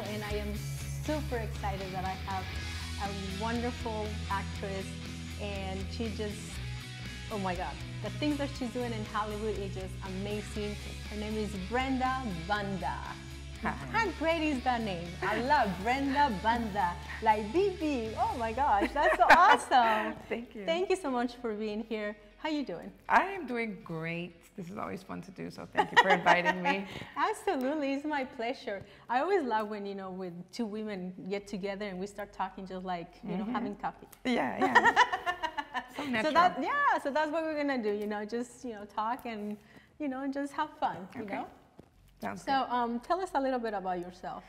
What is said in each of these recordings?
And I am super excited that I have a wonderful actress, and she just, oh my God, the things that she's doing in Hollywood is just amazing. Her name is Brenda Banda. How great is that name? I love Brenda Banda, like BB. Oh my gosh, that's so awesome. Thank you. Thank you so much for being here. How you doing? I am doing great. This is always fun to do, so thank you for inviting me. Absolutely, it's my pleasure. I always love when you know when two women get together and we start talking just like you know having coffee. Yeah, yeah. so So that yeah, so that's what we're gonna do. You know, just you know talk and you know and just have fun. You Okay. know. Sounds So um, tell us a little bit about yourself.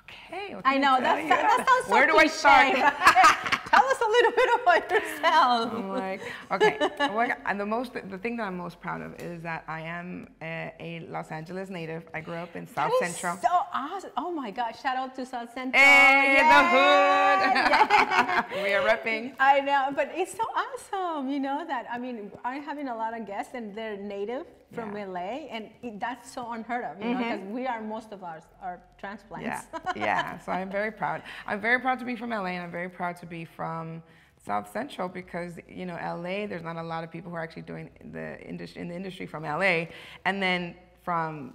Okay. I know that's, that sounds so Where do I cliche, start? tell us a little bit about yourself. I'm like, okay. Well, and the most, the thing that I'm most proud of is that I am a, a Los Angeles native. I grew up in South That Central. So awesome! Oh my gosh! Shout out to South Central. Hey, Yeah, the hood. we are repping. I know, but it's so awesome, you know, that I mean, I'm having a lot of guests and they're native from Yeah. Mm-hmm. LA, and it, that's so unheard of, you know, because we are most of ours are transplants. Yeah, yeah. So I'm very proud. I'm very proud to be from LA, and I'm very proud to be from South Central because you know LA. There's not a lot of people who are actually doing the industry in the industry from LA, and then from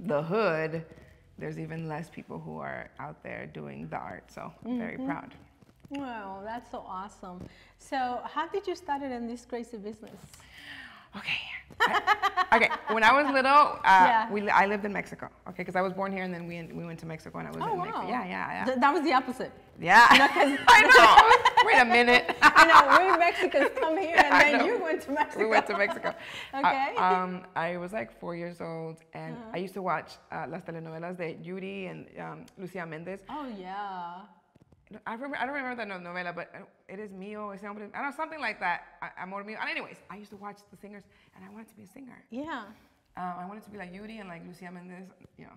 the hood, there's even less people who are out there doing the art. So I'm very Mm-hmm. proud. Wow, that's so awesome. So, how did you start it in this crazy business? Okay. I- okay. When I was little, uh, Yeah. we I lived in Mexico. Okay, because I was born here and then we we went to Mexico and I was Oh in wow! Mexico. Yeah, yeah, yeah. Th- that was the opposite. yeah. I know. Wait a minute. I know we Mexicans come here and then you went to Mexico. we went to Mexico. Okay. Uh, um, I was like four years old, and I used to watch uh, las telenovelas de Yuri and um, Lucia Mendez. Oh yeah. I, remember, I don't remember the novela, but uh, it is mío, ese hombre. I don't know, something like that. Amor mío. And anyways, I used to watch the singers, and I wanted to be a singer. Yeah. Um, I wanted to be like Yuri and like Lucia Mendez. You know,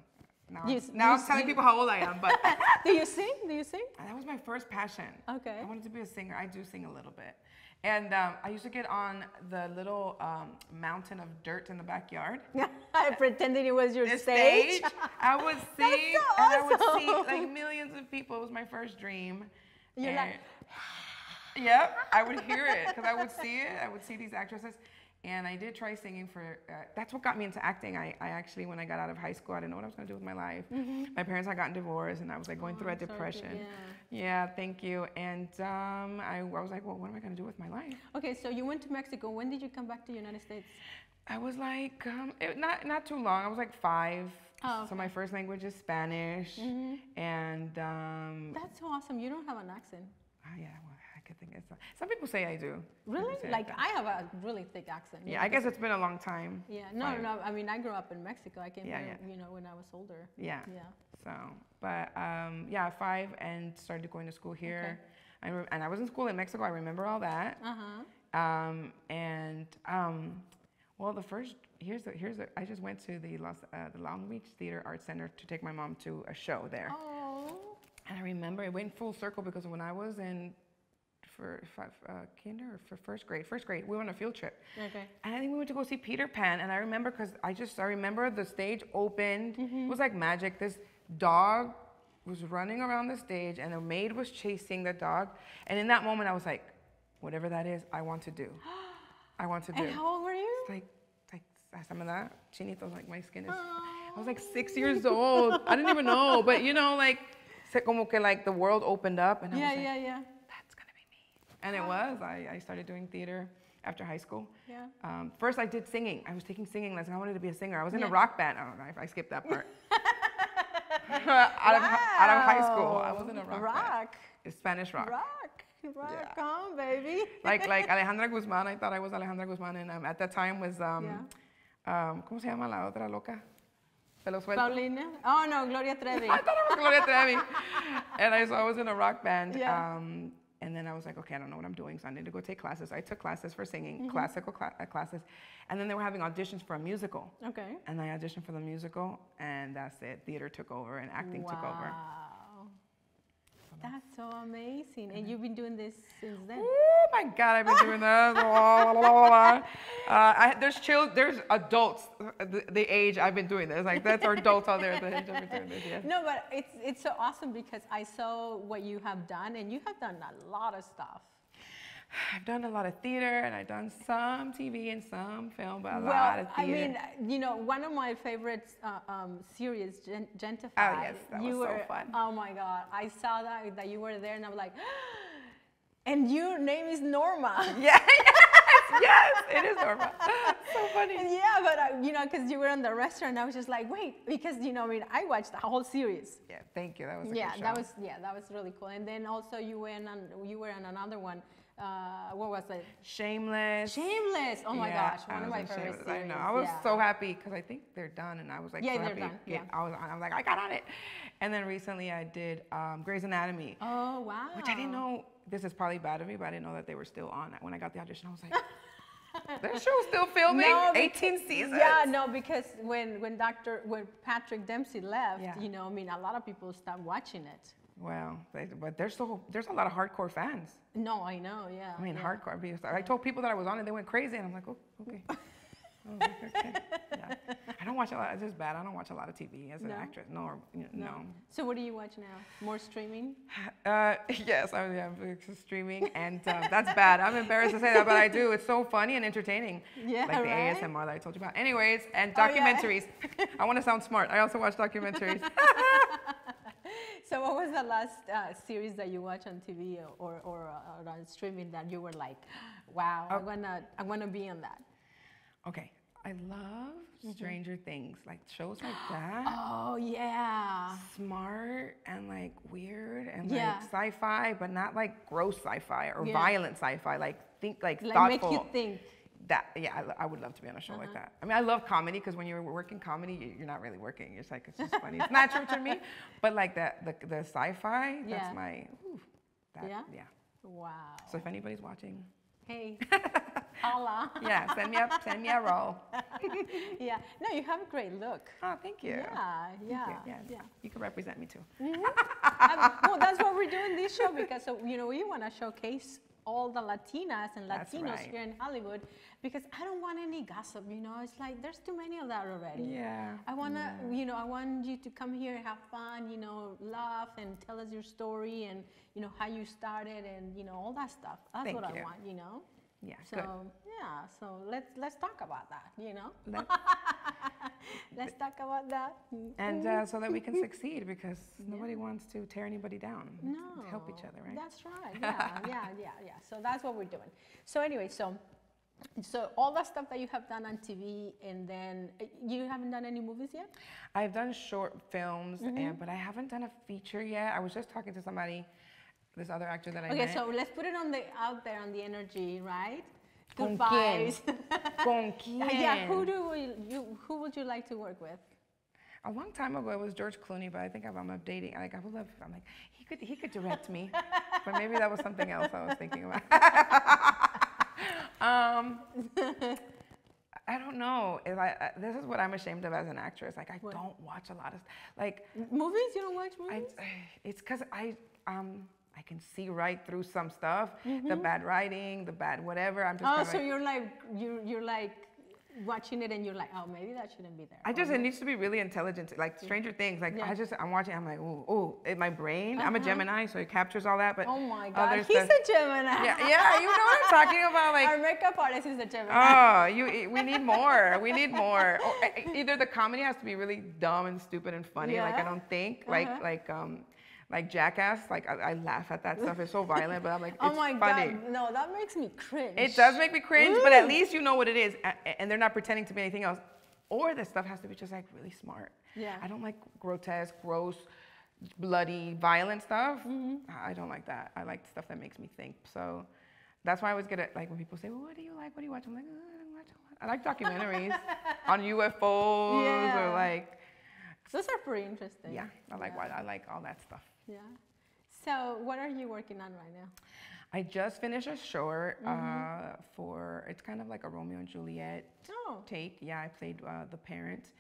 now, You I'm- now I'm telling people how old I am, but Do you sing? Do you sing? that was my first passion. Okay. I wanted to be a singer. I do sing a little bit. And um, I used to get on the little um, mountain of dirt in the backyard. I pretended it was your The stage. I would sing, so and I would see like millions of people. It was my first dream. You're like, yep, I would hear it because I would see it. I would see these actresses, and I did try singing for. Uh, that's what got me into acting. I, I actually, when I got out of high school, I didn't know what I was going to do with my life. My parents had gotten divorced, and I was like going through a Mm-hmm. Oh, I'm sorry to- depression. yeah. Yeah, thank you. And um, I, I was like, well, what am I going to do with my life? Okay, so you went to Mexico. When did you come back to the United States? I was like, um, it, not not too long. I was like five. Oh, So my first language is Spanish, and um, That's so awesome. You don't have an accent. oh, yeah, well, I could think it's. Some people say I do. Really? say I Like. I have a really thick accent. Yeah, I guess it's been a long time. Yeah, no, no. I mean, I grew up in Mexico. I came Yeah, here, yeah. you know, when I was older. Yeah. Yeah. So, but um, yeah, five and started going to school here. I rem- and I was in school in Mexico. I remember all that. Uh huh. Um, and um, well, the first here's the here's the, I just went to the Los uh, the Long Beach Theater Arts Center to take my mom to a show there. Oh. And I remember it went full circle because when I was in for five, uh, kinder or for first grade, first grade, we went on a field trip. Okay. And I think we went to go see Peter Pan. And I remember because I just, I remember the stage opened. It was like magic. This dog was running around the stage and a maid was chasing the dog. And in that moment, I was like, whatever that is, I want to do. I want to do. And how old were you? It's like, like some of that chinitos, like my skin is. I was like six years old. I didn't even know, but you know, like, se- como que like the world opened up, and I Yeah, was like, yeah, yeah. that's gonna be me. And it was. I, I started doing theater after high school. Yeah. Um, first, I did singing. I was taking singing lessons. I wanted to be a singer. I was in Yeah. a rock band. I don't I, I skipped that part. out, of, out of high school, I was in a rock, Rock. band. It's Spanish rock. Rock. Rock Yeah. on, baby. Like like Alejandra Guzman. I thought I was Alejandra Guzman, and um, at that time was um, um, ¿cómo se llama la otra loca? Pelo suelto. Paulina. Oh, no, Gloria Trevi. I thought I was Gloria Trevi. and I, so I was in a rock band. Yeah. Um, and then I was like, okay, I don't know what I'm doing, so I need to go take classes. I took classes for singing, Mm-hmm. classical cla- uh, classes. And then they were having auditions for a musical. Okay. And I auditioned for the musical, and that's it. Theater took over, and acting took over. So amazing. And you've been doing this since then. Oh my God, I've been doing this. La, la, la, la. uh, I, there's children, there's adults, uh, the, the age I've been doing this. Like that's our adults out there. The age I've been doing this. Yeah. No, but it's it's so awesome because I saw what you have done, and you have done a lot of stuff. I've done a lot of theater and I've done some TV and some film, but a well, lot of theater. I mean, you know, one of my favorite uh, um, series, Gen- Gentefied. Oh, yes, that you was so fun. Oh my God, I saw that that you were there, and I'm like, and your name is Norma. yeah, yes, yes, it is Norma. so funny. yeah, but uh, you know, because you were in the restaurant, I was just like, wait, because you know, I mean, I watched the whole series. Yeah, thank you. That was a yeah, that was yeah, that was really cool. And then also you went on, you were on another one. Uh, what was it? Shameless. Shameless. Oh my Yeah, gosh, one of my favorite series. I know. I was yeah. so happy because I think they're done, and I was like, Yeah, so they're happy. done, yeah. I was, I was like, I got on it. And then recently I did um, Grey's Anatomy, Oh wow. which I didn't know. This is probably bad of me, but I didn't know that they were still on. When I got the audition, I was like, their show's still filming. No, 18 seasons. Yeah, no, because when when Doctor when Patrick Dempsey left, Yeah. you know, I mean, a lot of people stopped watching it. Well, they, but there's so there's a lot of hardcore fans. No, I know, yeah. I mean, yeah. hardcore. Because I told people that I was on it, they went crazy, and I'm like, oh, okay. I okay. Yeah. I don't watch a lot. It's just bad. I don't watch a lot of TV as an No? actress. No, or, you know, no. So what do you watch now? More streaming? Uh, yes, I I'm streaming, and uh, that's bad. I'm embarrassed to say that, but I do. It's so funny and entertaining. Yeah, like the right? ASMR that I told you about. Anyways, and Oh, yeah. documentaries. I want to sound smart. I also watch documentaries. So what was the last uh, series that you watched on TV or, or, uh, or on streaming that you were like, wow, I Oh. wanna I wanna be on that? okay, I love Mm-hmm. Stranger Things, like shows like that. Oh yeah. Smart and like weird and Yeah. like sci-fi, but not like gross sci-fi or Yeah. violent sci-fi. Like think like, Like thoughtful. make you think. That yeah, I, I would love to be on a show like Uh-huh. that. I mean, I love comedy because when you're working comedy, you- you're not really working. It's like it's just funny. it's natural to me. But like that, the the sci-fi, Yeah. that's my. Ooh, that, Yeah? yeah. Wow. So if anybody's watching, Hey. Holla. yeah, send me a send me a role. yeah. No, you have a great look. Oh, thank you. Yeah, yeah, you. yeah. yeah. You can represent me too. Um, well, that's what we're doing this show because so, you know we want to showcase all the Latinas and Latinos right. here in Hollywood because I don't want any gossip. You know, it's like there's too many of that already. Yeah. I wanna, you know, I want you to come here, have fun, you know, laugh and tell us your story and you know how you started and you know all that stuff. That's Thank what I want, you know. Yeah. So Good. yeah, so let's let's talk about that, you know. Let- Let's talk about that. Mm. and uh, so that we can succeed because nobody wants to tear anybody down. No. to help each other, right? That's right. Yeah, yeah, yeah, yeah. So that's what we're doing. So anyway, so so all that stuff that you have done on TV, and then uh, you haven't done any movies yet. I've done short films, Mm-hmm. and but I haven't done a feature yet. I was just talking to somebody, this other actor that I know. Okay, met. so let's put it on the out there on the energy, right? ¿Con quién? Con quién? yeah. Who do you who would you like to work with? A long time ago, it was George Clooney, but I think I'm, updating. Like I would love. I'm like he could he could direct me, but maybe that was something else I was thinking about. um, I don't know. If I, I, this is what I'm ashamed of as an actress. Like I What? don't watch a lot of like Movies? You don't watch I, movies? it's because I um I can see right through some stuff, the bad writing, the bad whatever. I'm just Mm-hmm. oh, so like, you're like you're you're like watching it and you're like, oh, maybe that shouldn't be there. I just it needs to be really intelligent, like Stranger Things. Like Yeah. I just I'm watching, I'm like, ooh, ooh, in my brain. I'm a Gemini, so it captures all that. But Uh-huh. Oh my God, he's stuff- a Gemini. yeah, yeah, you know what I'm talking about, like. Our makeup artist is a Gemini. Oh, you! We need more. We need more. Or, uh, either the comedy has to be really dumb and stupid and funny, like I don't think, like Uh-huh. like um, like Jackass. Like I, I laugh at that stuff. It's so violent, but I'm like, it's oh my funny. God, no, that makes me cringe. It does make me cringe, but at least you know what it is, and they're not pretending to be anything else. Or the stuff has to be just like really smart. Yeah. I don't like grotesque, gross, bloody, violent stuff. Mm-hmm. I don't like that. I like stuff that makes me think. So that's why I always get it. Like when people say, "Well, what do you like? What do you watch?" I'm like, "Uh, I watch. I like documentaries on UFOs Yeah. or like, Those are pretty interesting. yeah, I like Yeah. I like all that stuff. Yeah. So, what are you working on right now? I just finished a short Mm-hmm. uh, for it's kind of like a Romeo and Juliet Oh. take. Yeah, I played uh, the parent.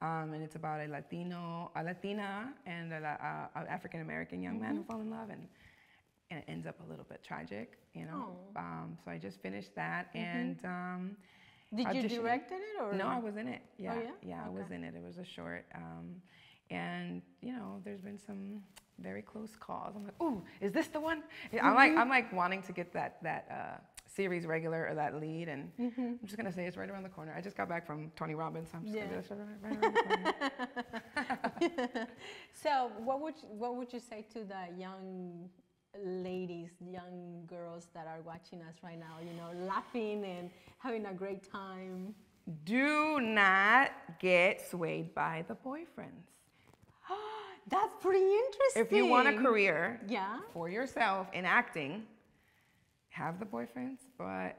Um, and it's about a Latino, a Latina, and an African American young man who fall in love, and, and it ends up a little bit tragic, you know. Um, so I just finished that, and um, Did you directed it or No, I was in it. Yeah, yeah? I was in it. It was a short, um, and you know, there's been some very close calls. I'm like, ooh, is this the one? Yeah, I'm like, I'm like wanting to get that that uh, series regular or that lead, and I'm just gonna say it's right around the corner. I just got back from Tony Robbins. So I'm just Yeah. gonna like, right around the corner. So, what would you, what would you say to the young ladies, young girls that are watching us right now? You know, laughing and having a great time. Do not get swayed by the boyfriends. That's pretty interesting. If you want a career, yeah. for yourself in acting, have the boyfriends, but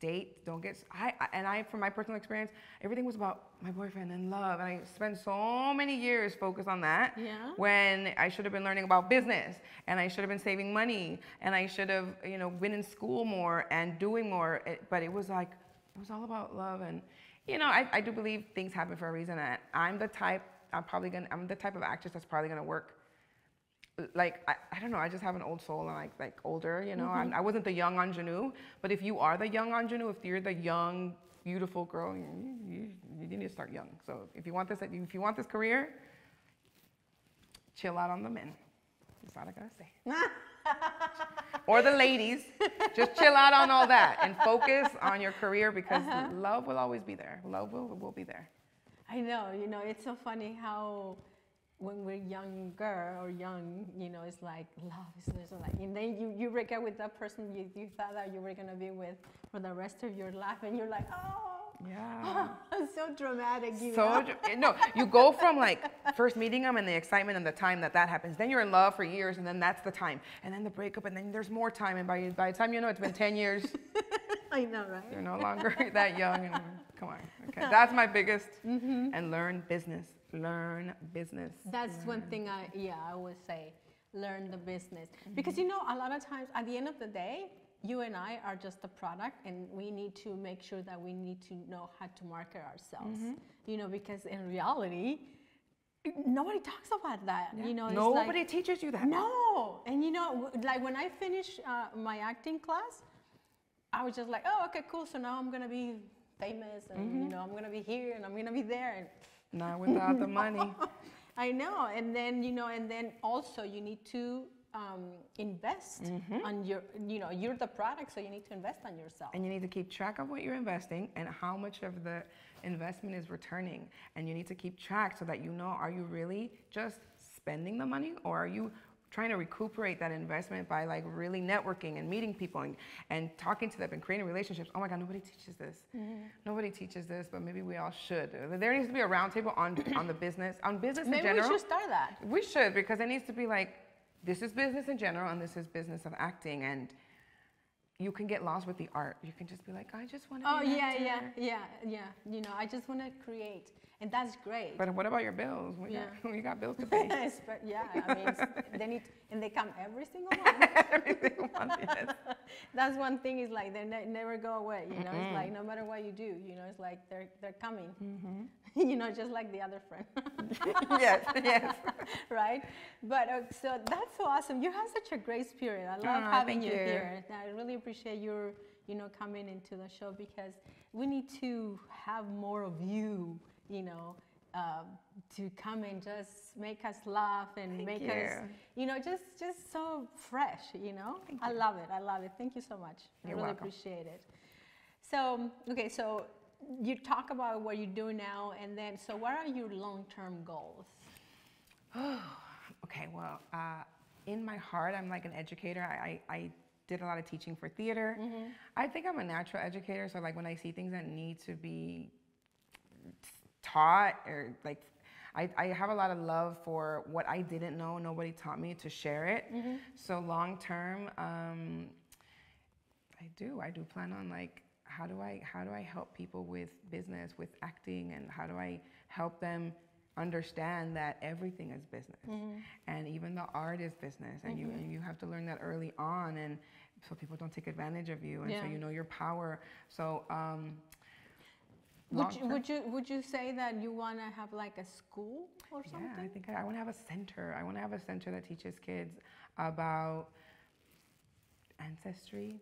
date. Don't get. I and I, from my personal experience, everything was about my boyfriend and love, and I spent so many years focused on that. Yeah. When I should have been learning about business, and I should have been saving money, and I should have, you know, been in school more and doing more. It- But it was like, it was all about love, and you know, I, I do believe things happen for a reason. And I'm the type. I'm probably gonna. I'm the type of actress that's probably gonna work like I, I don't know i just have an old soul and like like older you know? I'm, mm-hmm. i wasn't the young ingenue but if you are the young ingenue if you're the young beautiful girl you, you, you need to start young. So if you want this if you want this career chill out on the men. That's all i gotta say. Or the ladies. Just chill out on all that and focus on your career because uh-huh. love will always be there. Love will, will be there I know, you know, it's so funny how when we're younger or young, you know, it's like love is just like, and then you, you break up with that person you, you thought that you were gonna be with for the rest of your life, and you're like, oh, yeah so dramatic, you so know. dr- eh, no you go from like first meeting them and the excitement and the time that that happens then you're in love for years and then that's the time and then the breakup and then there's more time and by, by the time you know it's been 10 years I know, right? you're no longer that young and come on okay that's my biggest Mm-hmm. and learn business learn business That's one thing I, yeah, I would say, learn the business. Mm-hmm. Because you know, a lot of times at the end of the day, you and I are just a product and we need to make sure that we need to know how to market ourselves. Mm-hmm. You know, because in reality, nobody talks about that. You know, it's like- nobody teaches you that no, and you know, like when I finished uh, my acting class, I was just like, oh, okay, cool. So now I'm gonna be famous, and Mm-hmm. you know, I'm gonna be here, and I'm gonna be there, and not without the money I know, and then you know, and then also you need to um, invest Mm-hmm. on your, you know, you're the product, so you need to invest on yourself. and you need to keep track of what you're investing and how much of the investment is returning and you need to keep track so that you know are you really just spending the money or are you trying to recuperate that investment by like really networking and meeting people and, and talking to them and creating relationships oh my god nobody teaches this mm-hmm. nobody teaches this but maybe we all should there needs to be a roundtable on on the business on business Maybe in general Maybe we should start that. we should because it needs to be like this is business in general and this is business of acting and you can get lost with the art. You can just be like, I just want to. Oh yeah, yeah, yeah, yeah. You know, I just want to create, and that's great. But what about your bills? We, Yeah. got, we got bills to pay. Yeah, I mean, they need, and they come every single month. Everything once, yes. That's one thing is like they ne- never go away. You know, it's like no matter what you do, you know, it's like they're they're coming. you know, just like the other friend, yes, yes. right? But uh, so that's so awesome. You have such a great spirit. I love Ah, having you, you. here. I really appreciate your you know coming into the show because we need to have more of you. You know. Um, to come and just make us laugh and Thank make us, you. you know, just just so fresh. You know, I love it. I love it. Thank you so much. I You're really welcome. appreciate it. So, okay, so you talk about what you do now, and then, so what are your long-term goals? Okay, well, uh, in my heart, I'm like an educator. I, I, I did a lot of teaching for theater. I think I'm a natural educator. So, like, when I see things that need to be taught or like I, I have a lot of love for what I didn't know, nobody taught me to share it. So long term, um, I do. I do plan on like how do I how do I help people with business, with acting, and how do I help them understand that everything is business, and even the art is business, and you and you have to learn that early on, and so people don't take advantage of you, and so you know your power. So. Um, Would you, would you would you say that you want to have like a school or something? Yeah, I think I, I want to have a center. I want to have a center that teaches kids about ancestry,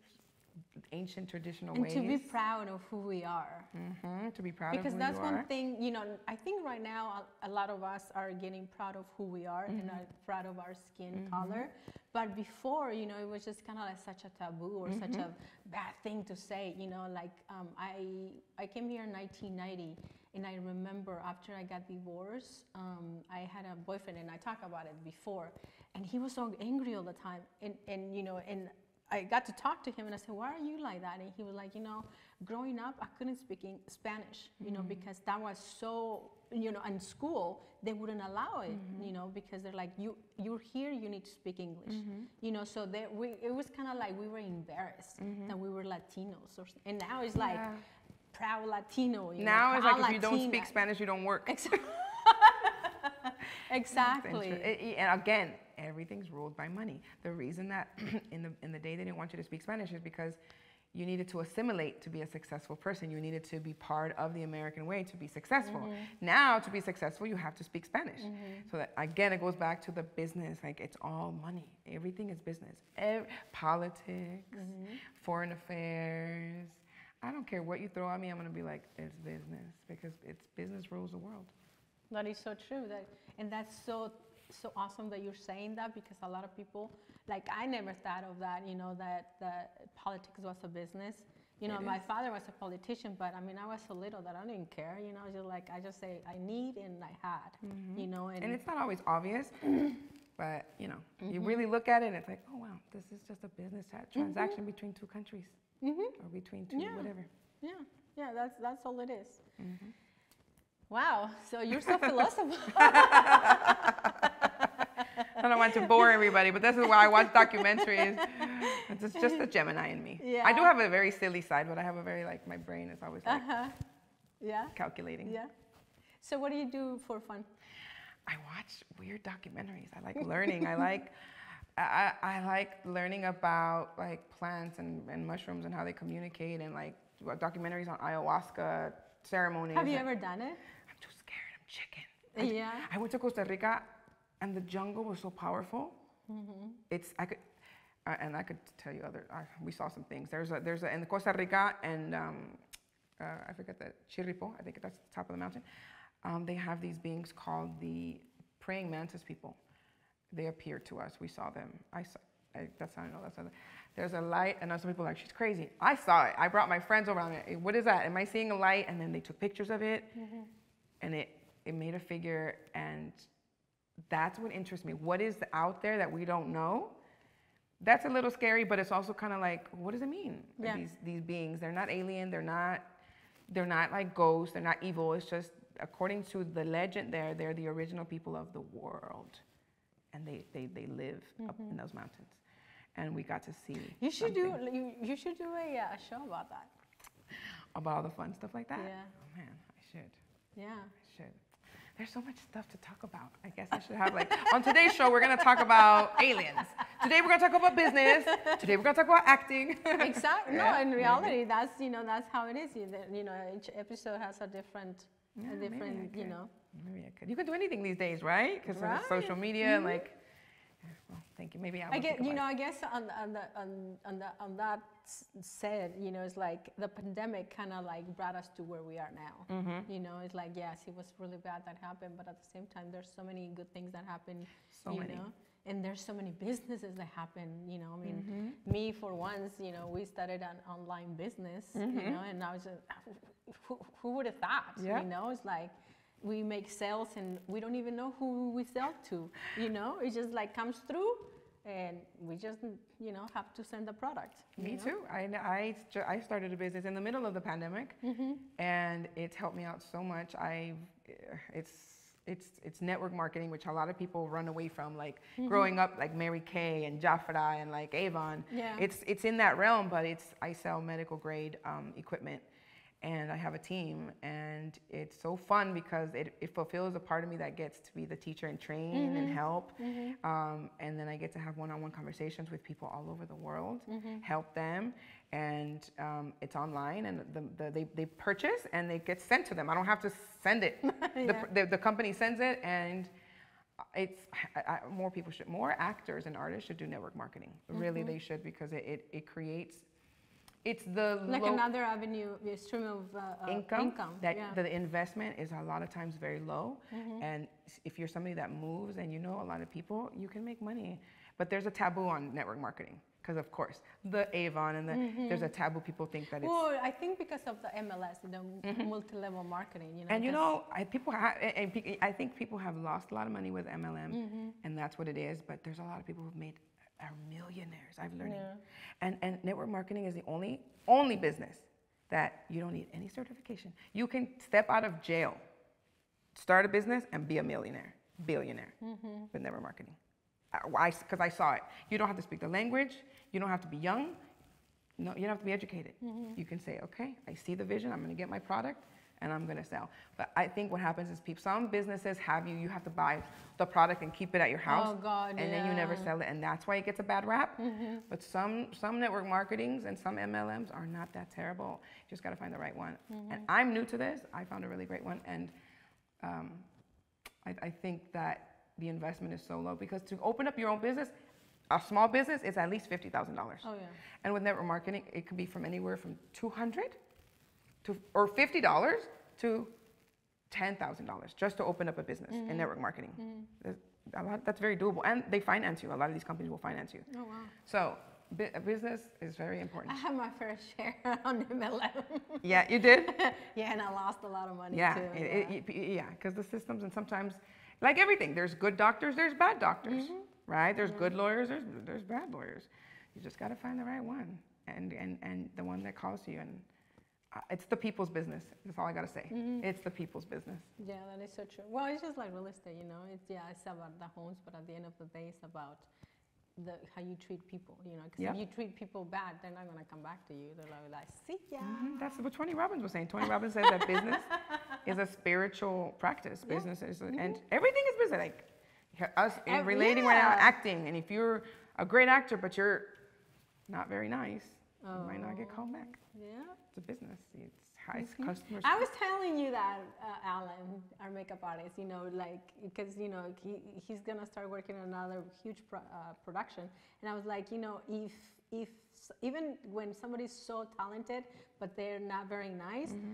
ancient traditional and ways. to be proud of who we are. hmm to be proud because of who that's one are. thing you know i think right now a, a lot of us are getting proud of who we are and Mm-hmm. are proud of our skin color but before you know it was just kind of like such a taboo or such Mm-hmm. a bad thing to say you know like um, i i came here in 1990 and i remember after i got divorced um, i had a boyfriend and i talked about it before and he was so angry all the time and and you know and I got to talk to him and I said, Why are you like that? And he was like, You know, growing up, I couldn't speak in Spanish, you know, mm-hmm. because that was so, you know, in school, they wouldn't allow it, mm-hmm. you know, because they're like, you, You're here, you need to speak English, mm-hmm. you know, so they, we, it was kind of like we were embarrassed that we were Latinos. Or, and now it's like, Yeah. proud Latino. You now know, it's like proud if you don't speak Spanish, you don't work. Exactly. Exactly. inter- it- it- and again, everything's ruled by money. The reason that in the in the day they didn't want you to speak Spanish is because you needed to assimilate to be a successful person. You needed to be part of the American way to be successful. Mm-hmm. Now, to be successful, you have to speak Spanish. Mm-hmm. So that again, it goes back to the business. Like it's all money. Everything is business. Ev- politics, mm-hmm. foreign affairs. I don't care what you throw at me. I'm gonna be like, it's business because it's business rules the world. That is so true. That and that's so so awesome that you're saying that because a lot of people like I never thought of that. You know that that politics was a business. You know, It my is. father was a politician, but I mean, I was so little that I didn't care. You know, just like I just say I need and I had. Mm-hmm. You know, and, and it's not always obvious but you know you mm-hmm. really look at it and it's like oh wow this is just a business tra- mm-hmm. transaction between two countries or between two Yeah. whatever yeah, yeah, that's that's all it is. Wow, so you're so philosophical. i don't want to bore everybody but this is why i watch documentaries it's just the gemini in me Yeah. i do have a very silly side but i have a very like my brain is always like uh-huh. Yeah, calculating yeah. So what do you do for fun? I watch weird documentaries. I like learning. I like I, I like learning about like plants and, and mushrooms and how they communicate and like documentaries on ayahuasca ceremonies. Have you ever done it? I'm too scared. I'm chicken. I- Yeah. I went to Costa Rica and the jungle was so powerful. It's I could. Uh, and I could tell you other. Uh, we saw some things. There's a there's a in Costa Rica and um, uh, I forget the Chirripo. I think that's the top of the mountain. Um, they have these beings called the praying mantis people. They appeared to us. We saw them. I saw. I, that's how I know. That's how. There's a light, and some people are like, she's crazy. I saw it. I brought my friends around it. What is that? Am I seeing a light? And then they took pictures of it, and it it made a figure, and that's what interests me. What is out there that we don't know? That's a little scary, but it's also kind of like, what does it mean? Yeah. These these beings, they're not alien. They're not they're not like ghosts. They're not evil. It's just according to the legend, there they're the original people of the world, and they they they live up in those mountains, and we got to see. Mm-hmm. You should something do you, you should do a, uh, show about that. about all the fun stuff like that. Yeah. Oh man, I should. Yeah. I should. There's so much stuff to talk about. I guess I should have like on today's show we're gonna talk about aliens. Today we're gonna talk about business. Today we're gonna talk about acting. Exactly. Yeah, no, in maybe. reality, that's you know that's how it is. You, you know, each episode has a different, Yeah, a different, you know. Maybe I could. You can do anything these days, right? Because Right. Mm-hmm. social media and like. Well, thank you. Maybe I. I get, you know, about I guess on on the on on, the, on that said, you know, it's like the pandemic kind of like brought us to where we are now. Mm-hmm. You know, it's like yes, it was really bad that happened, but at the same time, there's so many good things that happen. So you many. know, and there's so many businesses that happen. You know, I mean, Mm-hmm. me for once, you know, we started an online business. You know, and I was just, who, who would have thought? Mm-hmm. Yeah. You know, it's like we make sales and we don't even know who we sell to. You know, it just like comes through, and we just you know have to send the product. Me know? too. I, I, I started a business in the middle of the pandemic, Mm-hmm. and it's helped me out so much. I, it's it's it's network marketing, which a lot of people run away from. Like growing up, like Mary Kay and Jafra and like Avon. Yeah. It's it's in that realm, but it's I sell medical grade um, equipment, and I have a team, and it's so fun because it, it fulfills a part of me that gets to be the teacher and train mm-hmm. and help. Mm-hmm. Um, and then I get to have one-on-one conversations with people all over the world, mm-hmm. help them, and um, it's online and the, the, they, they purchase and it gets sent to them. I don't have to send it. yeah. the, the, the, company sends it and it's I, I, more people should more actors and artists should do network marketing. Really, mm-hmm. they should because it, it, it creates it's the like another avenue stream of uh, income, income. that yeah. the investment is a lot of times very low mm-hmm. and if you're somebody that moves and you know a lot of people you can make money but there's a taboo on network marketing because of course the avon and the, mm-hmm. there's a taboo people think that it's well i think because of the mls the mm-hmm. multi-level marketing you know and you know I, people have and i think people have lost a lot of money with mlm mm-hmm. and that's what it is but there's a lot of people who've made are millionaires. I've learned. Yeah. And, and network marketing is the only, only business that you don't need any certification. You can step out of jail, start a business, and be a millionaire, billionaire mm-hmm. with network marketing. Because I, I, saw it. You don't have to speak the language. You don't have to be young. No, you don't have to be educated. Mm-hmm. You can say, okay, I see the vision. I'm going to get my product and I'm going to sell. But I think what happens is people, some businesses have you, you have to buy the product and keep it at your house. Oh God, And yeah. then you never sell it. And that's why it gets a bad rap. Mm-hmm. But some, some network marketings and some MLMs are not that terrible. You just got to find the right one. Mm-hmm. And I'm new to this. I found a really great one. And um, I, I think that the investment is so low because to open up your own business, a small business is at least $50,000. Oh, yeah. And with network marketing, it could be from anywhere from 200 to, or $50 to $10,000 just to open up a business mm-hmm. in network marketing. Mm-hmm. Lot, that's very doable. And they finance you. A lot of these companies will finance you. Oh, wow. So a business is very important. I had my first share on MLM. yeah, you did? yeah, and I lost a lot of money yeah, too. It, yeah, yeah, because the systems and sometimes, like everything, there's good doctors, there's bad doctors, mm-hmm. right? There's good lawyers, there's, there's bad lawyers. You just got to find the right one and, and, and the one that calls you and it's the people's business. That's all I gotta say. Mm-hmm. It's the people's business. Yeah, that is so true. Well, it's just like real estate, you know. It's yeah, it's about the homes, but at the end of the day, it's about the how you treat people. You know, because yep. if you treat people bad, they're not gonna come back to you. They're like, see ya. Mm-hmm. That's what Tony Robbins was saying. Tony Robbins says that business is a spiritual practice. Business yeah. is, mm-hmm. and everything is business. Like us in relating yeah. right now, acting, and if you're a great actor but you're not very nice, oh. you might not get called back. Yeah. It's a business. It's high mm-hmm. customers. I was telling you that uh, Alan, our makeup artist, you know, like because you know he he's gonna start working on another huge pro, uh, production, and I was like, you know, if if even when somebody's so talented but they're not very nice. Mm-hmm.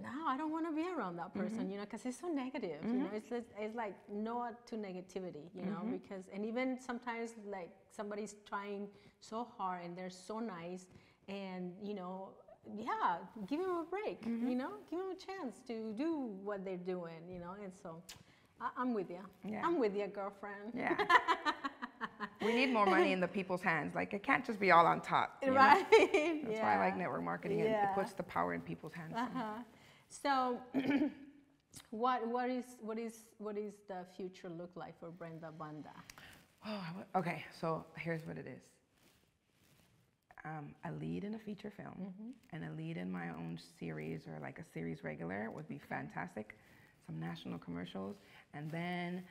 No, I don't want to be around that person, mm-hmm. you know, because it's so negative. You know, mm-hmm. it's, it's, it's like no to negativity, you know, mm-hmm. because and even sometimes like somebody's trying so hard and they're so nice and you know yeah give them a break mm-hmm. you know give them a chance to do what they're doing you know and so I, am with you yeah. i'm with you girlfriend yeah we need more money in the people's hands like it can't just be all on top right that's yeah. why i like network marketing yeah. it puts the power in people's hands uh-huh. so what what is what is what is the future look like for brenda banda oh, okay so here's what it is um, a lead in a feature film mm-hmm. and a lead in my own series or like a series regular would be fantastic. Some national commercials, and then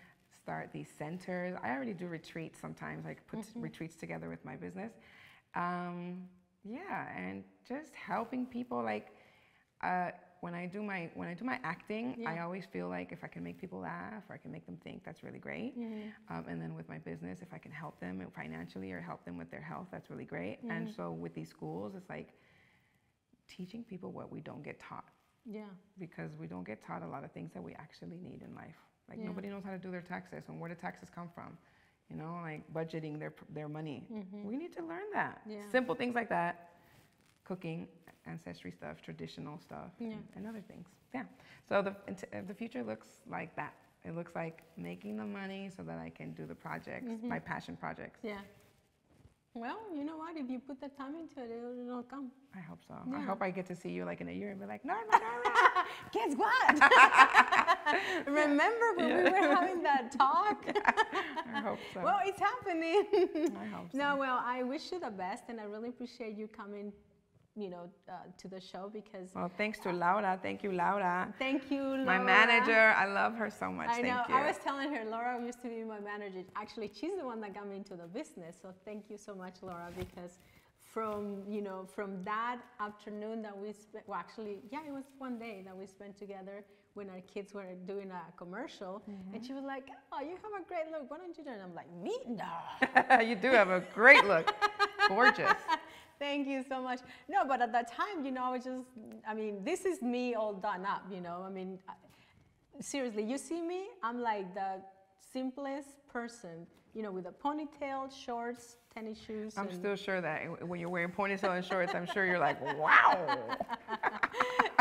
start these centers. I already do retreats sometimes, like put mm-hmm. retreats together with my business. Um, yeah, and just helping people like. Uh, when I do my when I do my acting, yeah. I always feel like if I can make people laugh or I can make them think, that's really great. Mm-hmm. Um, and then with my business, if I can help them financially or help them with their health, that's really great. Mm-hmm. And so with these schools, it's like teaching people what we don't get taught. Yeah. Because we don't get taught a lot of things that we actually need in life. Like yeah. nobody knows how to do their taxes and where the taxes come from. You know, like budgeting their their money. Mm-hmm. We need to learn that. Yeah. Simple things like that. Cooking, ancestry stuff, traditional stuff, yeah. and, and, other things. Yeah. So the the future looks like that. It looks like making the money so that I can do the projects, mm-hmm. my passion projects. Yeah. Well, you know what? If you put the time into it, it'll, it'll come. I hope so. Yeah. I hope I get to see you like in a year and be like, no, no, no, no. Guess what? Remember when yeah. we were having that talk? I hope so. Well, it's happening. I hope so. No, well, I wish you the best, and I really appreciate you coming you know, uh, to the show because. Well, thanks to Laura. Thank you, Laura. Thank you, Laura. My manager. I love her so much. I thank know. you. I was telling her, Laura used to be my manager. Actually, she's the one that got me into the business. So thank you so much, Laura, because from you know from that afternoon that we spent well actually yeah it was one day that we spent together when our kids were doing a commercial Mm-hmm. and she was like oh you have a great look why don't you do it and i'm like me no you do have a great look. Gorgeous. Thank you so much no but at that time you know i was just i mean this is me all done up you know i mean I- seriously you see me i'm like the simplest person you know with a ponytail shorts tennis shoes I'm still sure that when you're wearing ponytail and shorts, I'm sure you're like, wow.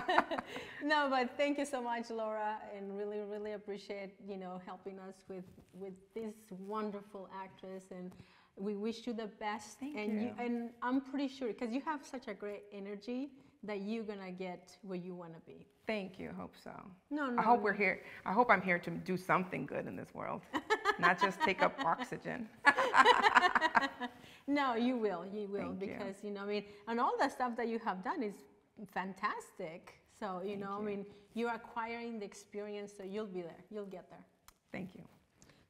no, but thank you so much, Laura, and really, really appreciate you know helping us with with this wonderful actress, and we wish you the best. Thank and you. and I'm pretty sure because you have such a great energy that you're gonna get where you want to be. Thank you. Hope so. No, no. I hope no. we're here. I hope I'm here to do something good in this world, not just take up oxygen. No, you will, you will, Thank because you know, I mean, and all the stuff that you have done is fantastic. So you know, I mean, you're acquiring the experience, so you'll be there, you'll get there. Thank you.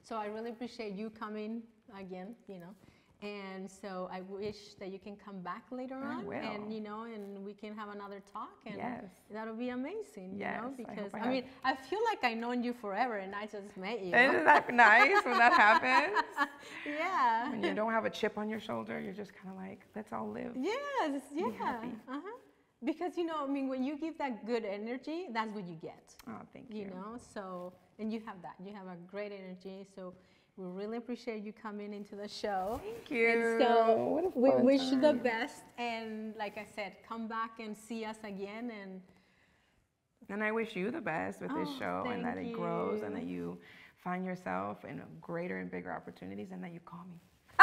So I really appreciate you coming again, you know. And so I wish that you can come back later I on will. and you know and we can have another talk and Yes. that'll be amazing, you know, Yes, I because I I, mean I feel like I've known you forever and I just met you. Isn't that nice when that happens? yeah. When you don't have a chip on your shoulder, you're just kind of like, let's all live. Yes, yeah. Uh-huh. Because you know, I mean when you give that good energy, that's what you get. Oh, thank you. you know so and you have that you have a great energy so we really appreciate you coming into the show. Thank you. and so What a we fun wish you the best and like i said come back and see us again and And I wish you the best with this Oh, show and that thank it grows and that you. find yourself in greater and bigger opportunities and that you call me.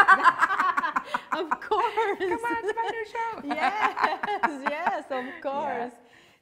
of course. Come on, it's my new show. yes yes of course.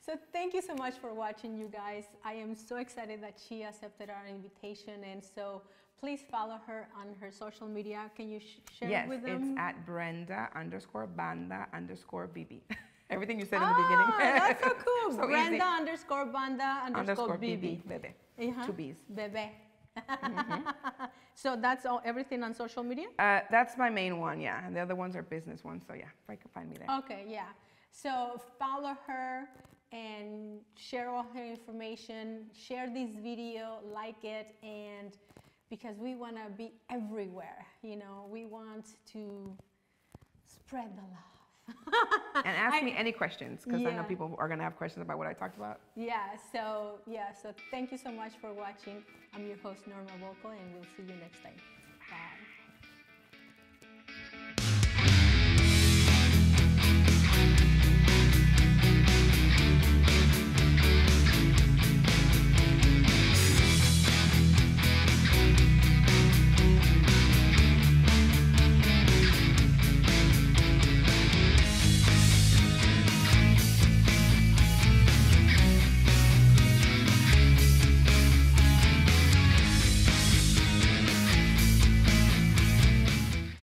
So thank you so much for watching you guys. I am so excited that she accepted our invitation. And so please follow her on her social media can you sh- share Yes, it with them Yes, it's at Brenda underscore Banda underscore BB. Everything you said in the beginning. Ah, that's so cool. So Brenda easy. underscore Banda underscore, underscore BB. Bebe. Uh-huh. Two B's. Bebe. so that's all, everything on social media? Uh, that's my main one, yeah. And the other ones are business ones. So yeah, if I can find me there. Okay, yeah. So follow her and share all her information. Share this video, like it, and because we want to be everywhere, you know, we want to spread the love. And ask I- me any questions because I know people are gonna have questions about what I talked about. Yeah, so yeah, so thank you so much for watching. I'm your host Norma Volko and we'll see you next time.